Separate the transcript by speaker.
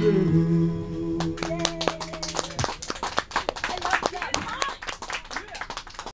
Speaker 1: good